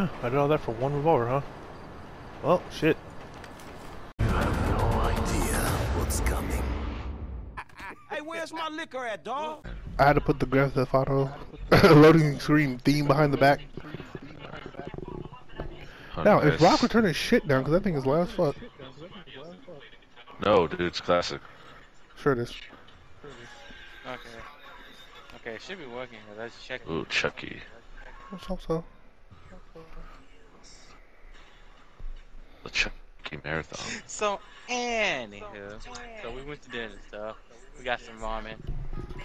Ah, I did all that for one revolver, huh? Well, shit. You have no idea what's coming. Hey, where's my liquor at, dog? I had to put the Grand Theft Auto loading screen theme behind the back. Now, if. Rock would turn his shit down, because that thing is loud as fuck. No, dude, it's classic. Sure it is. Okay. Okay, it should be working. but Let's check. Ooh, Chucky. Let's hope so. The Chucky Marathon. So, anywho, so we went to dinner and stuff. We got some ramen,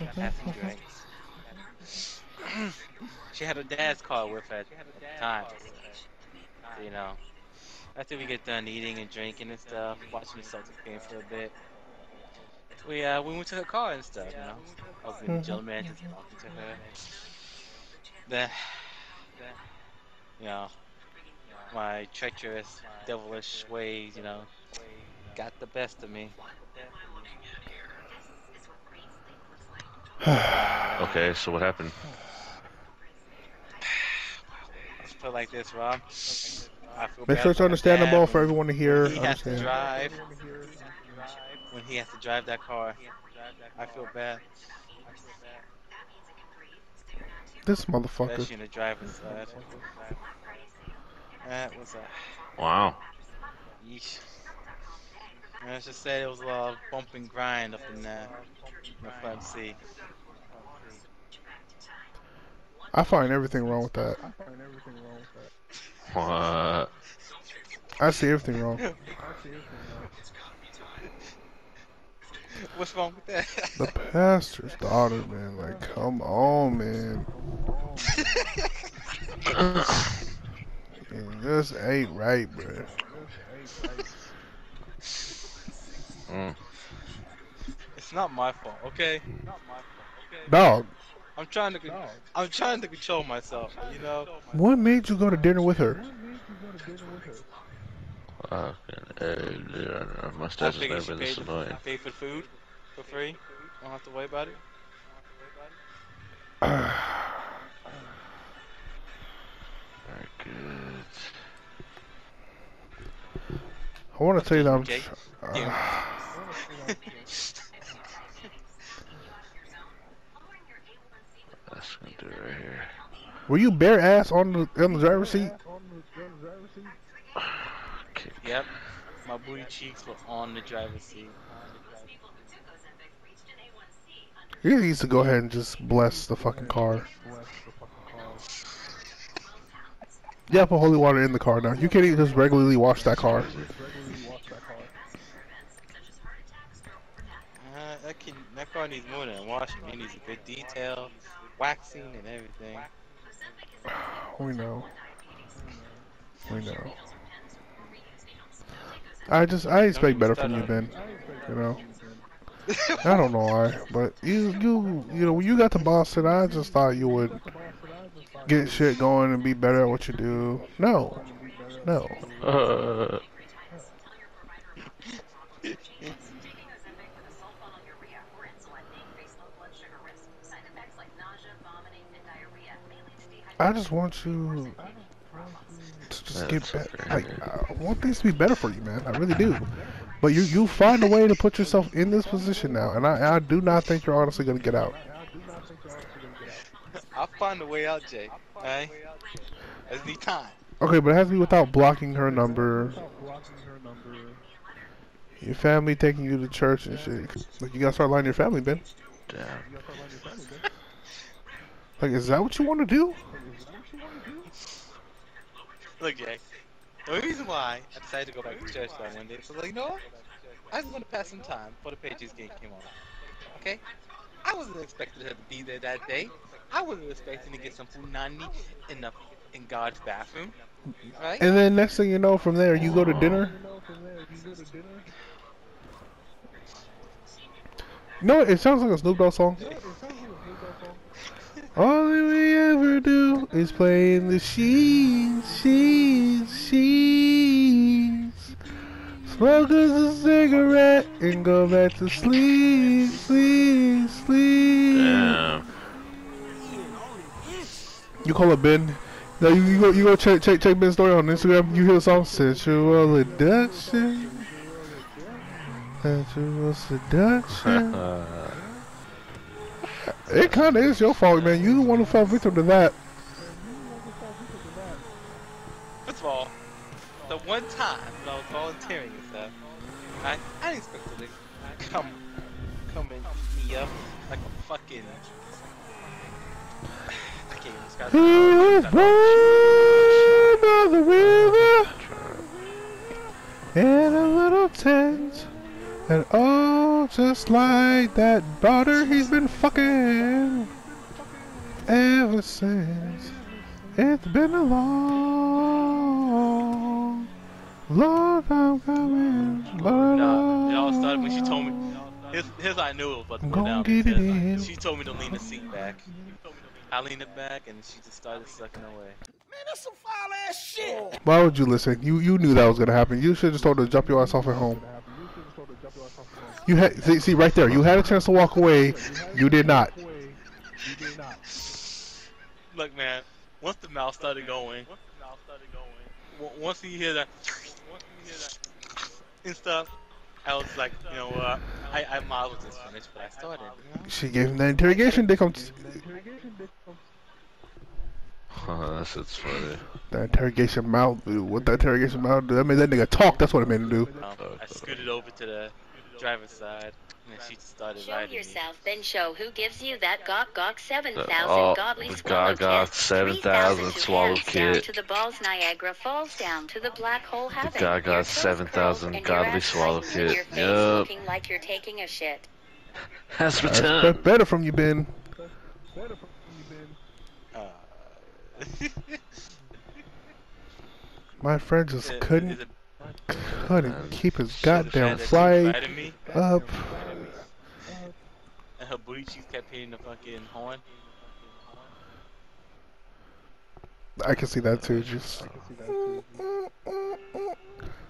got had some drinks. she had her dad's car with her at the time. So, you know, after we get done eating and drinking and stuff, watching the Celtics game for a bit, we uh we went to her car and stuff. You know, I was in the gentleman just talking to her. Then, you know, my treacherous, devilish ways, you know, got the best of me. Okay, so what happened? Let's put it like this, Rob. Make sure it's for my understandable dad for everyone to hear. He has to drive. When he has to drive that car, I feel bad, This motherfucker. especially in the driver's side. That was a Wow. yeesh. Let's just say it was a lot of bump and grind up in the, in the front seat. I find everything wrong with that. What? I see everything wrong. What's wrong with that? The pastor's daughter, man. Like, come on, man. Man, this ain't right, bro. Mm. It's not my fault, okay? Dog, I'm trying to, con- I'm trying to control myself. You know, what made you go to dinner with her? Fucking, uh, yeah, I mustache has figured never been this the, annoying. paid for food for free. Don't have to worry about it. Very good. I want to tell you that I'm. Jake? uh, That's gonna do it right here. were you bare ass on the on the driver's seat? Okay. Yep. My booty cheeks were on the driver's seat. You needs to go ahead and just bless the fucking car. Yeah, put holy water in the car now. You can't even just regularly wash that car. Uh, that can, that car needs more than washing. It needs a good detail, waxing, and everything. We know. We know. I just I expect better from you, Ben. You know. I don't know why, but you you you know when you got to Boston, I just thought you would get shit going and be better at what you do. No, no. Uh, I just want you to just get better. Like I want things to be better for you, man. I really do. But you you find a way to put yourself in this position now, and I I do not think you're honestly gonna get out. I'll find a way out, Jay. Alright? There's need time. Okay, but it has to be without blocking her number. Your family taking you to church and shit. Like you gotta start lying to your family, Ben. damn. Like, is that what you want to do? Look, Jay. The reason why I decided to go back to church that one day was like, you know what? I just want to pass some time before the Patriots game came on. Okay? I wasn't expecting her to be there that day. I wasn't expecting to get some punani in the in God's bathroom. Right? And then next thing you know, from there you go to dinner. No, it sounds like a Snoop Dogg song. All we ever do is play in the sheets, sheets, sheets. Smoke us a cigarette and go back to sleep, sleep, sleep. Damn. You call up Ben. Now you, you go you go check check check Ben's story on Instagram. You hear the song "Sensual Seduction." Sensual seduction. It kind of is your fault, man. You the one who fell victim to that. First of all, the one time that I was volunteering and stuff, I, I didn't expect to come come and beat me up like a fucking. I can't even describe He was born by the river in a little tent, and oh, just like that daughter he's been fucking ever since. It's been a long, long time coming. Long, Nah, it all started when she told me. Here's how I knew it was about to go down. get it in. She told me to lean the seat back. I leaned it back and she just started sucking away. Man, that's some foul ass shit. Why would you listen? You you knew that was gonna happen. You should have just told her to jump your ass off at home. You had see, see right there. You had a chance to walk away. You did not. Look, man. Once the mouth started going, w- once you hear that, and stuff, I was like, you know what? I I might as well just finish what I started. You know? She gave him the interrogation dick. on- that shit's funny. The interrogation mouth, dude. What the interrogation mouth do? That made that nigga talk. That's what it made him do. Um, I scooted over to the driver's side, and then she just started Show riding me. yourself, then show who gives you that gawk gawk 7,000 oh, godly the swallow Gaga kit. 7,000 3,000 to swallow hands Down to the balls Niagara Falls down to the black hole heaven. Gaga Your 7,000 godly your ass swallow tightened and kit. Your looking like you're taking a shit. That's That's return. be- better from you, Ben. Uh, My friend just is- couldn't um, couldn't keep his goddamn flight up. and her booty cheeks kept hitting the fucking horn. I can see that too. Just.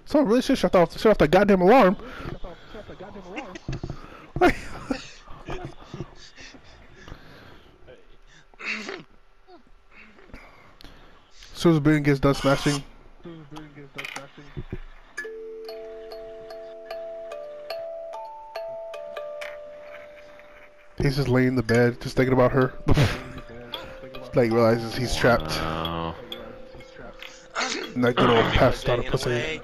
Someone really should shut off shut off that goddamn alarm. As soon as Ben gets done smashing, he's just laying in the bed, just thinking about her. like realizes he's trapped. Oh, that good old past way- started pussy. way,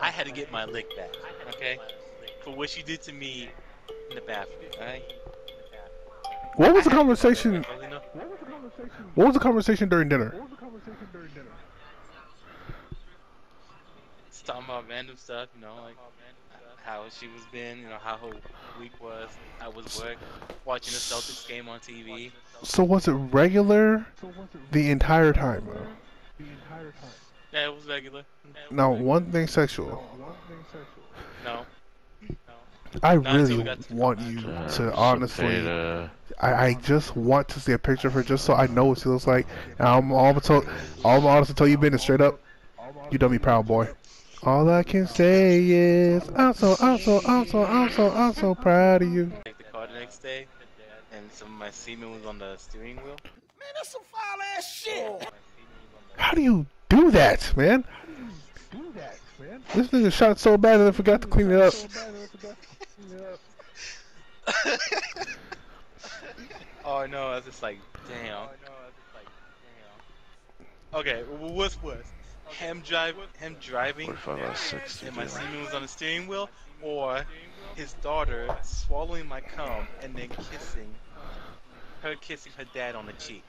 I had to get my lick back, okay? For what she did to me in the bathroom, alright? What was the conversation? What was the conversation during dinner? It's talking about random stuff, you know, like how she was been, you know, how her week was, how was work, watching the Celtics game on TV. So was it regular the entire time? though? The entire time yeah, it was regular. Now, one thing sexual. No. I Not until we really want you uh, to honestly. I, I just want to see a picture of her just so I know what she looks like. And I'm all to, all I'm honest to tell you, Ben, is straight up, you done me proud, boy. All I can say is I'm so, I'm so, I'm so, I'm so, I'm so proud of you. Take the car the next day, and some of my semen was on the steering wheel. Man, that's some foul ass shit. How do you do that, man? This nigga shot so bad that I forgot to clean it up. Oh, oh no, I was just like, damn. Okay, well, what's worse? Him drive, him driving, 45 out of 60. and my semen was on the steering wheel, or his daughter swallowing my cum and then kissing, her kissing her dad on the cheek.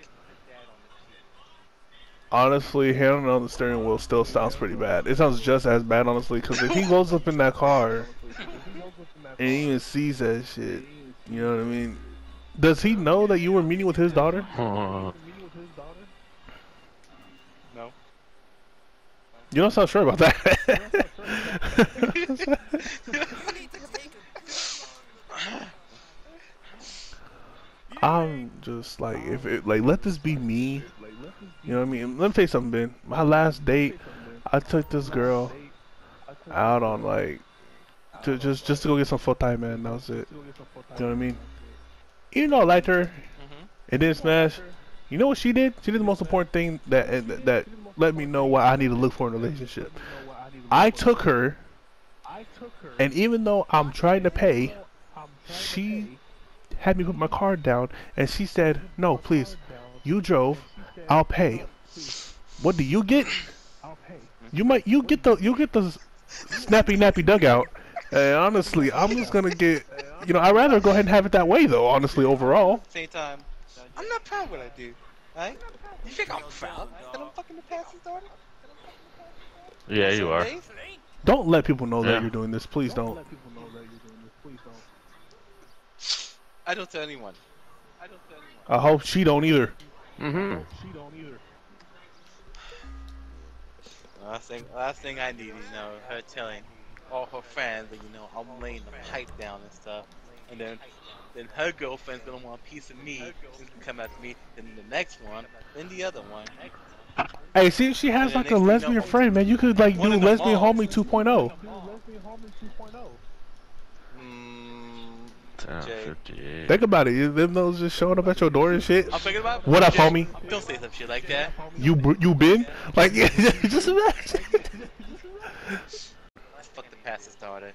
Honestly, handling on the steering wheel still sounds pretty bad. It sounds just as bad, honestly, because if he goes up in that car and he even sees that shit, you know what I mean? Does he know that you were meeting with his daughter? Oh, No. You don't sound sure about that. I'm just like, if it, like, let this be me. You know what I mean? Let me tell you something, Ben. My last date, I took this girl out on like, to, just just to go get some full time, man. That was it. You know what I mean? Even though I liked her, Mhm. it didn't smash. You know what she did? She did the most important thing that that, that let me know what I need to look for in a relationship. I took her, and even though I'm trying to pay, she had me put my card down, and she said, "No, please, you drove, I'll pay." What do you get? You might you get the you get the snappy nappy dugout. And honestly, I'm just gonna get. You know, I'd rather go ahead and have it that way, though. Honestly, overall. Same time, I'm not proud of what I do. Right? You think I'm proud that I'm fucking the pastor's daughter? Yeah, you are. Days? Don't let people know that you're doing this. Please don't. I don't tell anyone. I don't tell anyone. I hope she don't either. Mm-hmm. Last thing, last thing I need, you know, her telling all her friends that you know I'm laying the pipe down and stuff, and then, then her girlfriend's gonna want a piece of me, and come after me. Then the next one, then the other one. Hey, see, if she has like a next you lesbian know- friend, man. You could like One do of the lesbian homie oh. 2.0. Mm, Damn, Jay. 58. Think about it. You- Them those just showing up at your door and shit. I'm thinking about. What up, Jay, homie? Don't say some shit like that. You br- you been like just imagine. Fuck the pastor's daughter.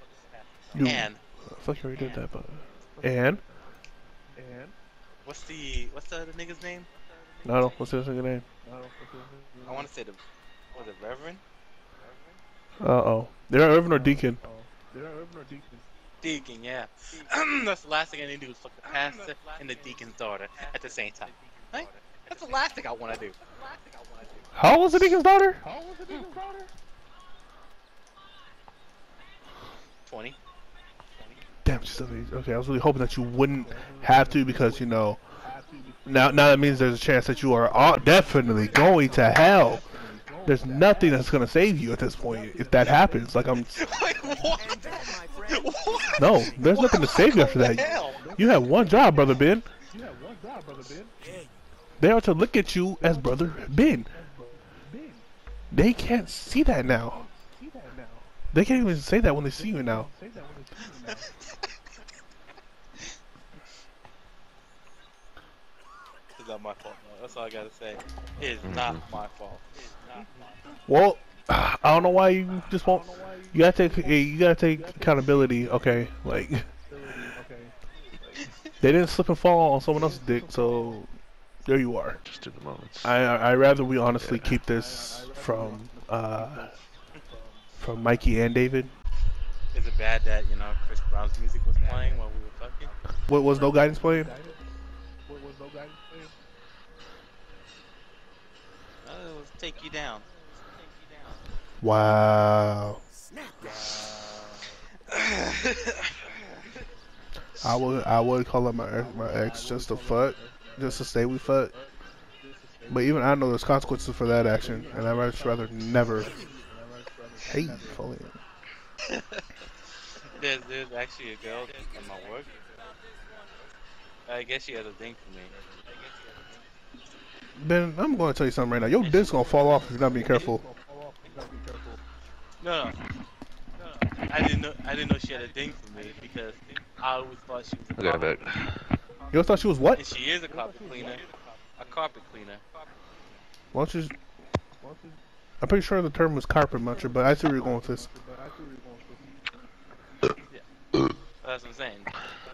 You, And fuck, you already did that, but and What's the what's the, the nigga's name? No, What's his nigga's name? I want to say the was it Reverend? Uh oh. They're Reverend or Deacon. They're Reverend or Deacon. Deacon, yeah. Deacon. that's the last thing I need to do is fuck the pastor and the deacon's daughter at the same time. Right? That's the last thing I want to do. How old was the deacon's daughter? How was the deacon's daughter? 20 damn, okay, I was really hoping that you wouldn't have to because, you know, now, now that means there's a chance that you are definitely going to hell. There's nothing that's going to save you at this point if that happens. Like, I'm. What? No, there's nothing to save you after that. Hell? You have one job, Brother Ben. You one job, Brother Ben. They are to look at you as Brother Ben. They can't see that now. They can't even say that when they see you now. It's not my fault. No. That's all I gotta say. It is not my fault. Well, I don't know why you just won't. You gotta take. You gotta take accountability. Okay, like they didn't slip and fall on someone else's dick, so there you are. Just do the moments. I I rather we honestly keep this from uh from Mikey and David. Is it bad that you know Chris Brown's music was playing while we were fucking? What was no guidance playing? It was take you down. Wow. I would I would call up my ex- my ex just to fuck, just to say we fuck. But even I know there's consequences for that action, and I'd much rather never. Hey, fully. There's, there's actually a girl in my work. I guess she has a thing for me. Ben, I'm going to tell you something right now. Your dick's gonna fall off if you're not being careful. No, no. I didn't know. I didn't know she had a thing for me because I always thought she was a Okay, carpet, back. You always thought she was what? and she is a carpet cleaner. A carpet cleaner. Why don't you? I'm pretty sure the term was carpet muncher, but I see where you're going with this. That's what I'm saying.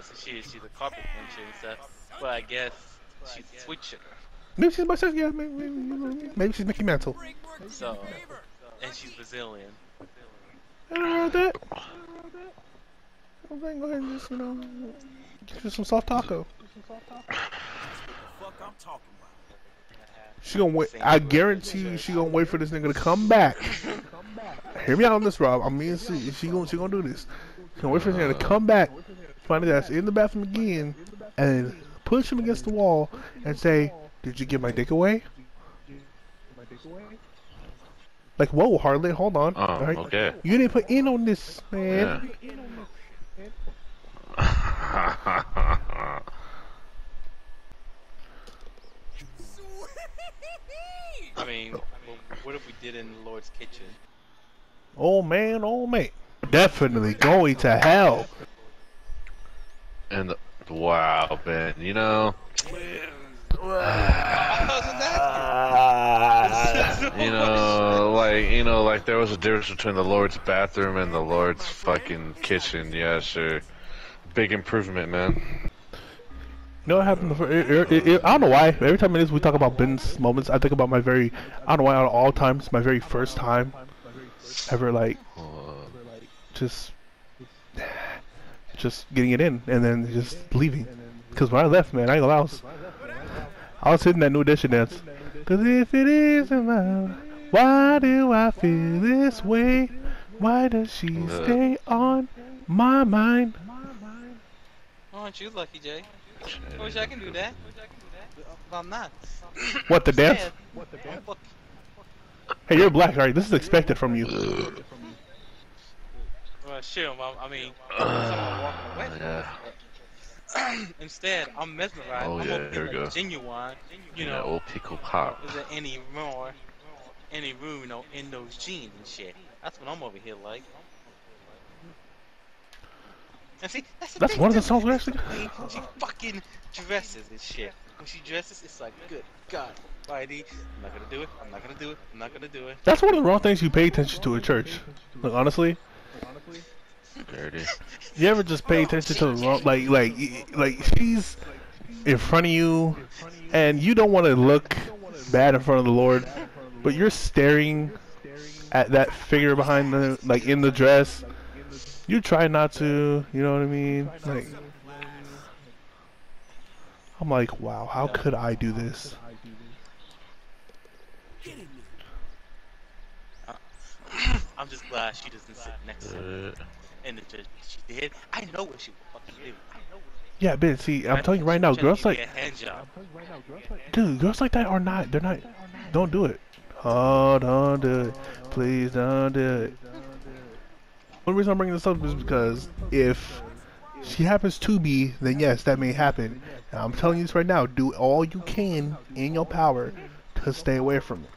So she she's a carpet muncher and stuff. But I guess she's a switcher. Maybe she's bisexual. Yeah, maybe, maybe, maybe she's Mickey Mantle. So, and she's Brazilian. I don't know that. Well, then go ahead and just, you know, get you some soft taco. She gonna wait. I guarantee you, she gonna wait for this nigga to come back. Hear me out on this, Rob. I mean, see, she gonna she gonna do this. She gonna wait for this nigga to come back, find his ass in the bathroom again, and push him against the wall and say, "Did you give my dick away?" Like, whoa, Harley, hold on. Oh, Alright. okay. You didn't put in on this, man. Yeah. I mean, what if we did in the Lord's kitchen? Oh man, oh man. Definitely going to hell. and the, wow, Ben, you know, You know, like you know, like there was a difference between the Lord's bathroom and the Lord's fucking kitchen. Yeah, sure. Big improvement, man. You know what happened? It, it, it, I don't know why. Every time it is we talk about Ben's moments, I think about my very. I don't know why. Out of all times, my very first time ever like just just getting it in and then just leaving. Cause when I left, man, I ain't lie, I was, I was hitting that New Edition dance. Cause if it isn't love, why do I feel this way? Why does she Uh. stay on my mind? Aren't you lucky, Jay? I wish I can do that. But I'm not. What the dance? Instead, I'm Hey, you're black, alright? This is expected from you. Well, shit, I, I mean, someone walking away from yeah. Us. Instead, I'm mesmerized. Oh, I'm yeah, here we go. genuine. You that know, old pickle pop. is there any more, any room, you know, in those jeans and shit? That's what I'm over here like. And see, that's, That's one of the songs we actually. She fucking dresses and shit. When she dresses, it's like, good God, Whitey, I'm not gonna do it. I'm not gonna do it. I'm not gonna do it. That's one of the wrong things you pay attention to at church. Like honestly, Dirty. you ever just pay attention to the wrong, like like like she's in front of you, and you don't want to look bad in front of the Lord, but you're staring at that figure behind the like in the dress. You try not to, you know what I mean? Like, I'm like, wow, how could I do this? I'm just glad she doesn't sit next to me uh, In the church. She did. I know what she would fucking do. Yeah, Ben. See, I'm telling you right now, girls like give me a hand job. Dude, girls like that are not. They're not. Don't do it. Oh, don't do it. Please don't do it. The reason I'm bringing this up is because if she happens to be, then yes, that may happen. And I'm telling you this right now. Do all you can in your power to stay away from it.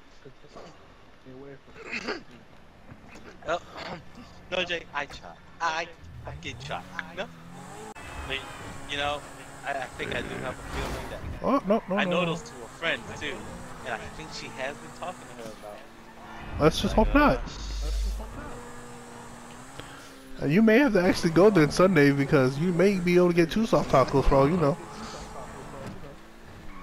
No, Jay, I try. I fucking try. No? But, you know, I, I think I do have a feeling that. Oh no, no, I know no. those two are friends, too. And I think she has been talking to her about. Let's just like, hope uh, not. And You may have to actually go there Sunday because you may be able to get two soft tacos for all you know.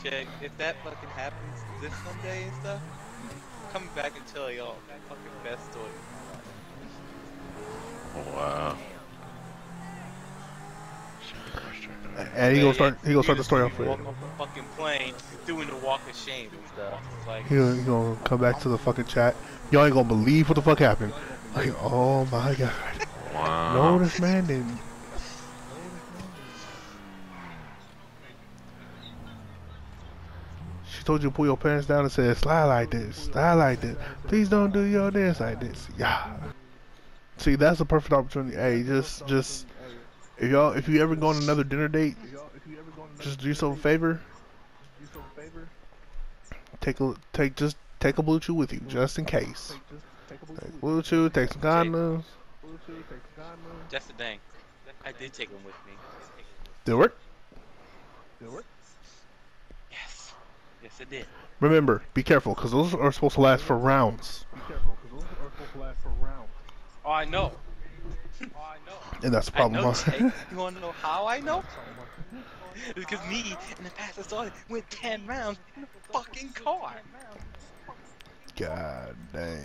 Jay, if that fucking happens this Sunday and stuff, I'm coming back and tell y'all the fucking best story. Wow. And he gonna start. He gonna start the story off with. Walk off the fucking plane, doing the walk of shame and stuff. It's like, He gonna, he gonna come back to the fucking chat. Y'all ain't gonna believe what the fuck happened. Like, oh my god. Wow. No, this man didn't. She told you to pull your pants down and said, slide like this, slide like this. Please don't do your dance like this. Yeah. See, that's a perfect opportunity. Hey, just, just, if y'all, if you ever go on another dinner date, just do yourself a favor. Take a, take, just take a BlueChew with you, just in case. Take BlueChew, take some condoms. that's the thing. I did take him with me. Do it. Work? Did it work? Yes. Yes, I did. Remember, be careful, because those are supposed to last for rounds. Oh, I know. Oh, I know. And that's the I problem. know, huh? You wanna know how I know? because me and the pastor started went 10 rounds in the fucking car. God damn.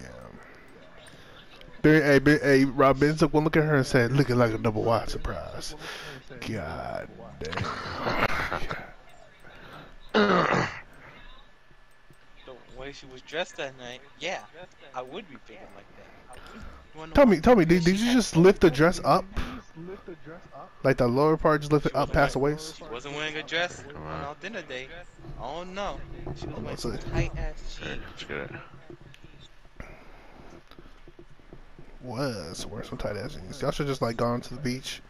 Ben, hey, hey, Rob Ben took one look at her and said, looking like a double wide surprise. God damn. The way she was dressed that night, yeah, I would be thinking like that. You wanna know Tell me, tell me, did, did you just lift the dress up? Like the lower part just lift it up past the waist? She wasn't wearing a dress on on. our dinner date. Oh no. She was wearing What's some it? tight ass Here, jeans. let's get it. Was wear some tight ass jeans. Y'all should just like gone to the beach,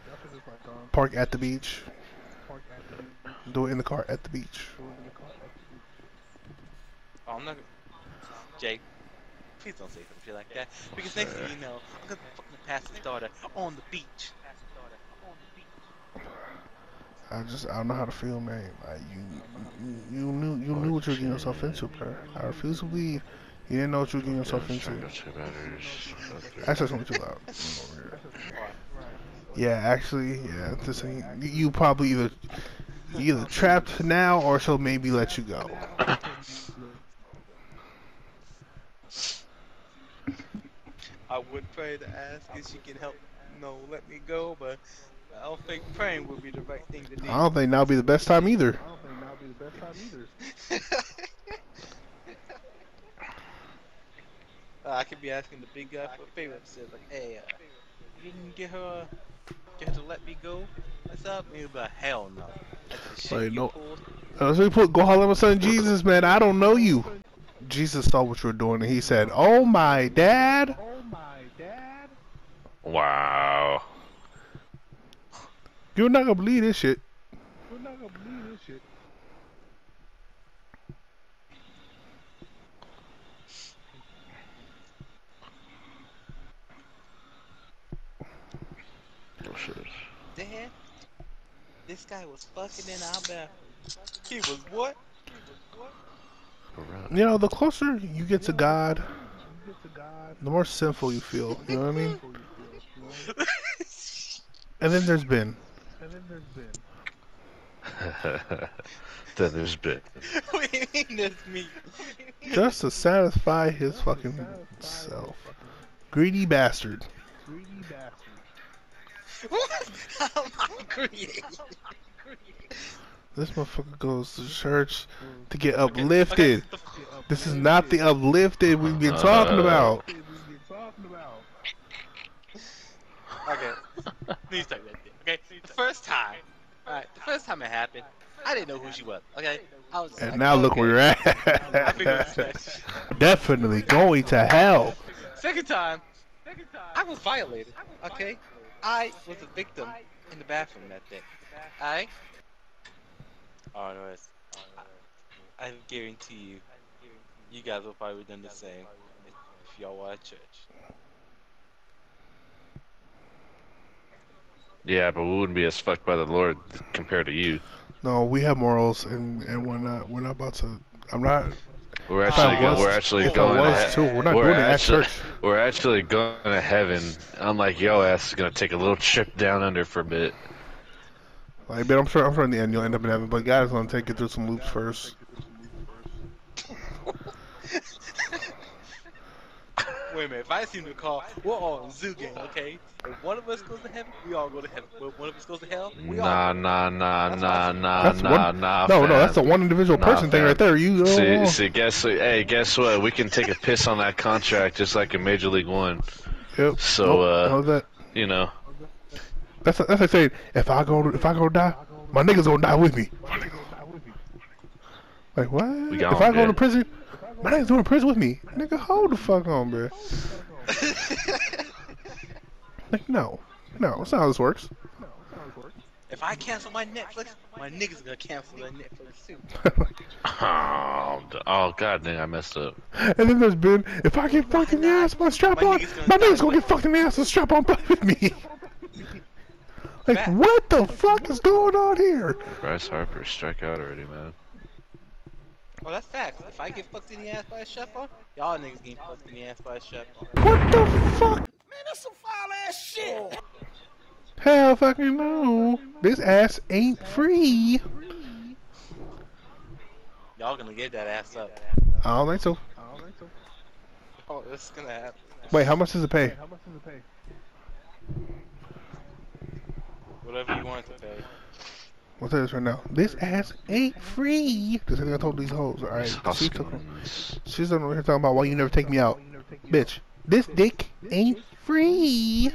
park at the beach, do it in the car at the beach. Oh, I'm not. Jake, please don't say some shit like that. Because next thing you know, I'm gonna fucking pass his daughter on the beach. I just I don't know how to feel, man. Like you, you, you knew you knew what you were getting yourself into, bro. I refuse to believe you didn't know what you were getting yourself into. Two batteries. That's just too loud. Yeah, actually, yeah. This ain't, you- you probably either you either trapped now or she'll maybe let you go. I would pray to ask if she can help, you know, let me go, but I don't think praying would be the right thing to do. I don't think now'd be the best time either. I don't think that'll be the best time either. uh, I could be asking the big guy for a favor. Says like, hey, uh, you didn't get her, uh, get her to let me go. What's up? And he'll be like, hell no. That's the shit Wait, you no. pulled. Uh, so we put go holler at my son Jesus, man. I don't know you. Jesus saw what you were doing and he said, "Oh my dad." Wow. You're not gonna believe this shit. You're not gonna believe this shit. Oh, shit. Dad, this guy was fucking in our bathroom. He was what? You know, the closer you get to God, the more sinful you feel. You know what I mean? And then there's Ben. And then there's bit. what do you mean that's me? Just to satisfy his fucking self. Greedy bastard. What? How am I creating? This motherfucker goes to church to get uplifted. This is not the uplifted we've been talking uh, about. Okay. Please take that thing. Okay. The first time. Alright, the first time it happened, I didn't know who she was. Okay. I was And like, now look okay. where you're I figured it was at. Definitely going to hell. Second time, I was violated. Okay, I was a victim in the bathroom that day. I. Oh no, it's, I, I guarantee you, you guys will probably done the same if y'all were at church. Yeah, but we wouldn't be as fucked by the Lord compared to you. No, we have morals, and and we're not we're not about to. I'm not. We're actually go, was- we're actually going. was to, too, we're not we're doing it at church. We're actually going to heaven. Unlike yo ass is gonna take a little trip down under for a bit. Like, but I'm sure I'm sure in the end you'll end up in heaven. But God is gonna take you through some loops first. Wait a minute, if I seem to call, we're all in zoo game, okay? If one of us goes to heaven, we all go to heaven. If one of us goes to hell, we Nah, all. nah, nah, That's nah, awesome. nah, That's nah, one- nah. no, no, fam. that's a one individual Nah, person thing right there. You See, oh, see, guess, hey, guess what? We can take a piss on that contract just like in Major League One. yep. So, Nope, uh, that? You know, That's that's like saying if I go if I go die, my niggas gonna die with me. My niggas gonna die with me. Like what? If I go to prison, my niggas going to prison with me. Nigga, hold the fuck on, bro. Like no, no, that's not how this works. If I cancel my Netflix, my niggas gonna cancel their Netflix too. oh, oh god dang, I messed up. and then there's been if I get fucked in the ass by strap My on, niggas my niggas gonna with get fucked in the ass and strap on butt with me. like Fact. what the fuck is going on here? Bryce Harper, strike out already, man. Oh, that's facts. If I get fucked in the ass by a strap-on, y'all niggas getting fucked in the ass by a strap-on. What the fuck? Man, that's some foul ass shit. Hell fucking no. This ass ain't free. Y'all gonna get that ass up. I don't think so. Oh, this is gonna happen. Wait, how much does it pay? how much does it pay? Whatever you want to pay. What's this right now? This ass ain't free. This thing I told these hoes. All right, she took She's one here talking about why you never take me out, bitch. This dick ain't free.